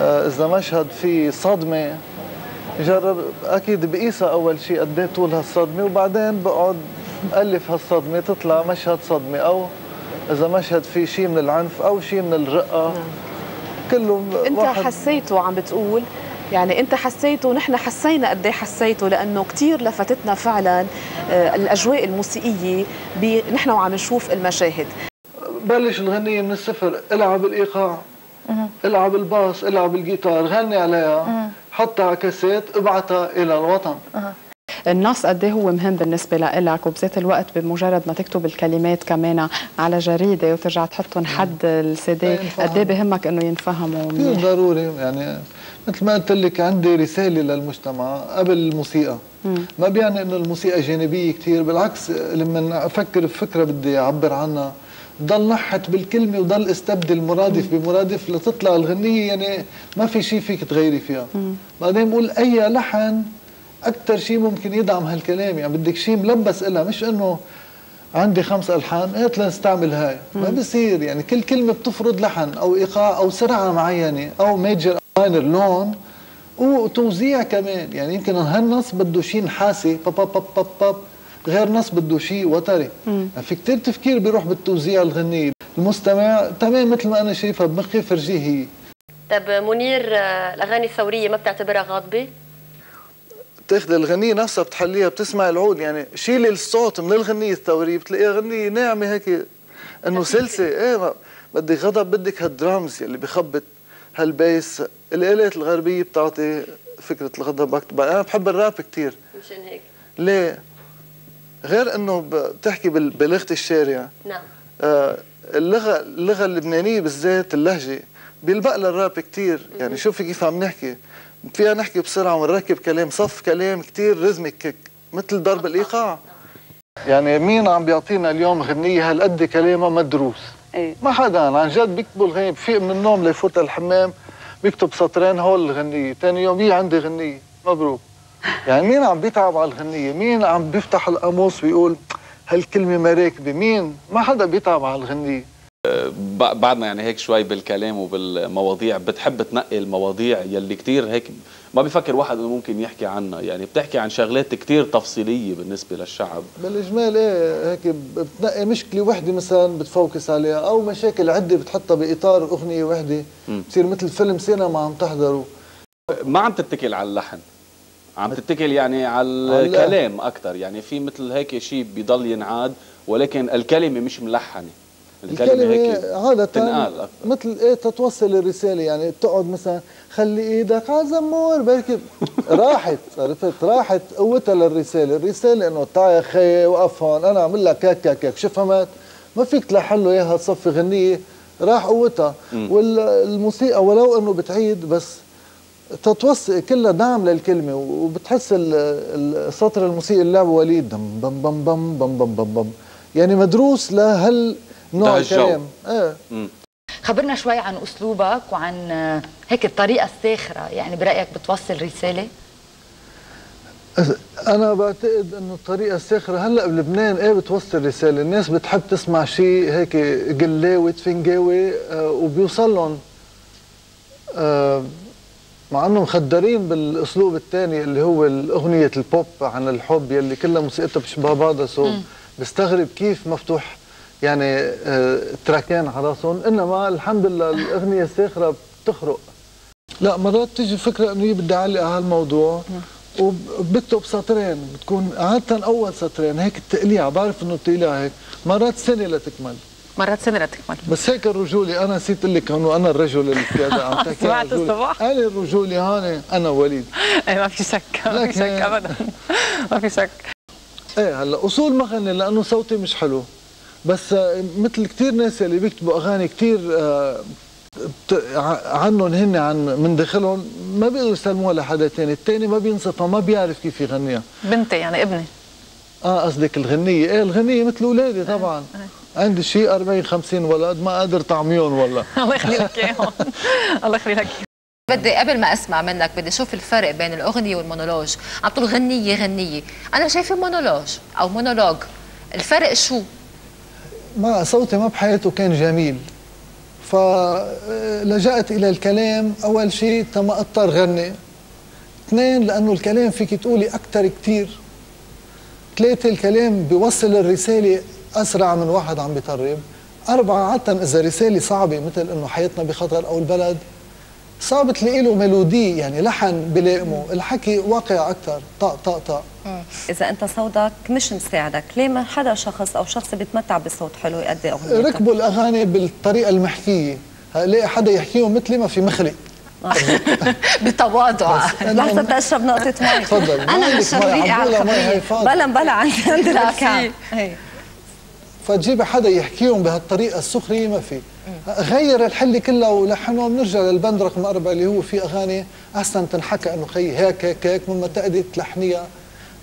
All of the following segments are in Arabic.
آه، إذا مشهد فيه صدمة جرب أكيد بقيسها أول شيء قد إيه طول هالصدمة وبعدين بقعد ألف هالصدمة تطلع مشهد صدمة أو إذا مشهد فيه شيء من العنف أو شيء من الرقة. نعم. كله أنت واحد حسيته عم بتقول يعني أنت حسيته ونحن حسينا قد إيه حسيته لأنه كثير لفتتنا فعلا آه، الأجواء الموسيقية نحن وعم نشوف المشاهد. بلش الغنية من الصفر العب الإيقاع. إلعب الباص إلعب الجيتار غني عليها. حطها على كاسيت ابعتها إلى الوطن. النص قد إيه هو مهم بالنسبة لك وبذات الوقت بمجرد ما تكتب الكلمات كمان على جريدة وترجع تحطهم حد السي دي قد إيه بهمك إنه ينفهموا كثير ضروري يعني مثل ما قلت لك عندي رسالة للمجتمع قبل الموسيقى. ما بيعني إنه الموسيقى جانبية كثير بالعكس لما أفكر بفكرة بدي أعبر عنها. ضل نحت بالكلمة وضل استبدل مرادف بمرادف لتطلع الغنية يعني ما في شيء فيك تغيري فيها. بعدين بقول أي لحن أكثر شيء ممكن يدعم هالكلام يعني بدك شيء ملبس لها مش إنه عندي خمس ألحان قلت نستعمل هاي. ما بصير يعني كل كلمة بتفرض لحن أو إيقاع أو سرعه معينة أو ميجر ماينر لون وتوزيع كمان. يعني يمكن هالنص بده شيء نحاسي باب باب باب, باب. غير نص بده شيء وتري في كثير تفكير بيروح بالتوزيع الغنية المستمع تمام مثل ما أنا شايفها بمخي فرجيه. هي طب منير الأغاني الثورية ما بتعتبرها غاضبة؟ بتاخذ الغنية نفسها بتحليها بتسمع العود. يعني شيلي الصوت من الغنية الثورية بتلاقيها غنية ناعمة هيك. إنه سلسة. إيه بدك غضب بدك هالدرامز اللي بخبط هالبيس. الآلات الغربية بتعطي فكرة الغضب أكثر أنا بحب الراب كثير مشان هيك. ليه؟ غير إنه بتحكي بلغة الشارع. نعم. آه اللغة اللغة اللبنانية بالذات اللهجة بيلبق للراب كثير يعني شوفي كيف عم نحكي. فيها نحكي بسرعة ونركب كلام صف كلام كثير رزمك مثل ضرب الإيقاع. يعني مين عم بيعطينا اليوم غنية هالقد كلامها مدروس؟ إيه؟ ما حدا. عن جد بيكتبوا الغنية بفيق من النوم ليفوت الحمام بيكتب سطرين هول الغنية. ثاني يوم هي عندي غنية. مبروك. يعني مين عم بيتعب على الغنية؟ مين عم بيفتح القاموس ويقول هالكلمة ما راكبة مين؟ ما حدا بيتعب على الغنية. بعدنا يعني هيك شوي بالكلام وبالمواضيع بتحب تنقي المواضيع يلي كتير هيك ما بيفكر واحد إنه ممكن يحكي عنها. يعني بتحكي عن شغلات كتير تفصيلية بالنسبة للشعب. بالإجمال إيه هيك بتنقي مشكلة وحدة مثلا بتفوكس عليها أو مشاكل عدة بتحطها بإطار أغنية وحدة. بتصير مثل فيلم سينما عم تحضره. ما عم تتكل على اللحن. عم تتكل يعني على الكلام أكثر يعني في مثل هيك شيء بيضل ينعاد ولكن الكلمة مش ملحنة. الكلمة, هيك عادة مثل إيه تتوصل الرسالة. يعني تقعد مثلا خلي إيدك على زمور بركي راحت عرفت؟ راحت قوتها للرسالة، الرسالة إنه تعا يا خي وقف هون أنا اعمل لك هيك هيك هيك. شو فهمت؟ ما فيك تلحن له إياها تصفي غنية. راح قوتها. والموسيقى ولو إنه بتعيد بس تتوصل كلها دعم للكلمة وبتحس السطر الموسيقي اللي لعبه وليد دم بم بم بم بم بم بم بم. يعني مدروس لهال نوع الكلام. إيه خبرنا شوي عن أسلوبك وعن هيك الطريقة الساخرة يعني برأيك بتوصل رسالة؟ أنا بعتقد إنه الطريقة الساخرة هلأ بلبنان إيه بتوصل رسالة؟ الناس بتحب تسمع شيء هيك قلاوي تفنجاوي آه وبيوصل لهم آه مع انه مخدرين بالاسلوب الثاني اللي هو الاغنية البوب عن الحب يلي كلها موسيقتها بتشبه بعضها. so بستغرب كيف مفتوح يعني آه تراكان على راسهم. إنما الحمد لله الأغنية الساخره بتخرق. لا مرات بتيجي فكرة إنه بدي اعلق على هالموضوع وبكتب سطرين بتكون عادة أول سطرين. هيك التقليع بعرف إنه التقليع هيك مرات سنة لتكمل مرات سنه لتكمل بس هيك الرجولي أنا نسيت أقول لك إنه أنا الرجل اللي في هذا عم تحكي سمعت الصباح. أنا الرجولي هون أنا وليد. إيه ما في شك ما في شك ابدا. ما في شك. إيه هلأ أصول ما غني لأنه صوتي مش حلو. بس مثل كثير ناس اللي بيكتبوا أغاني كثير آه، عنهم هن عن من داخلهم ما بيقدروا يسلموها لحدا ثاني، الثاني ما بينصفها ما بيعرف كيف يغنيها. بنتي يعني ابني. آه قصدك الغنية، إيه الغنية مثل أولادي طبعا. عندي شيء 40 50 ولد ما قادر طعميهم والله. الله يخلي لك إياهم. الله يخلي لك بدي قبل ما أسمع منك بدي أشوف الفرق بين الأغنية والمونولوج. عم تقول غنية غنية. أنا شايفة مونولوج أو مونولوج. الفرق شو؟ ما صوتي ما بحياته كان جميل. فلجأت إلى الكلام. أول شيء تما أضطر غني. اثنين لأنه الكلام فيك تقولي أكثر كثير ثلاثة الكلام بيوصل الرسالة أسرع من واحد عم بيطرب أربعة عادة إذا رسالة صعبة مثل إنه حياتنا بخطر أو البلد صعب تلاقي له ميلودي يعني لحن بلائمه الحكي واقع أكثر طق طق طق. إذا أنت صوتك مش مساعدك ليه ما حدا شخص أو شخص بيتمتع بصوت حلو يأدي اغنيته ركبوا الأغاني بالطريقة المحكية. هلاقي حدا يحكيهم مثلي ما في مخلق. بتواضع. لحظة تشرب نقطة مي. تفضل. أنا مش الخبرية بلا بلا عندي عندي الكعب فتجيبي حدا يحكيهم بهالطريقة السخرية ما في. غير الحلة كلها ولحنوها بنرجع للبند رقم أربعة اللي هو في أغاني احسن تنحكى إنه خي هيك هيك هيك مما تأدي تلحنيها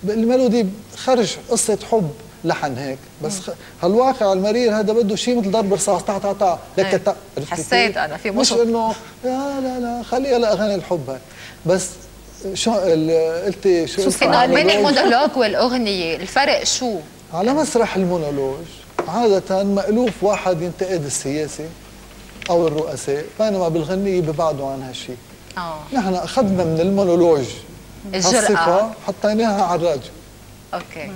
ال melody خرج قصة حب لحن هيك. بس خ... هالواقع المرير هذا بده شيء مثل ضرب رصاص تع تع تع لك تع حسيت أنا في مش إنه لا لا لا خليها لأغاني الحب هاي. بس شو قلتي شو شو بين المونولوج والأغنية الفرق شو؟ على مسرح المونولوج. عادة مألوف واحد ينتقد السياسي أو الرؤساء بينما بالغنية ببعدوا عن هالشيء آه. نحن أخذنا من المونولوج الجرأة. حطيناها على الراديو okay.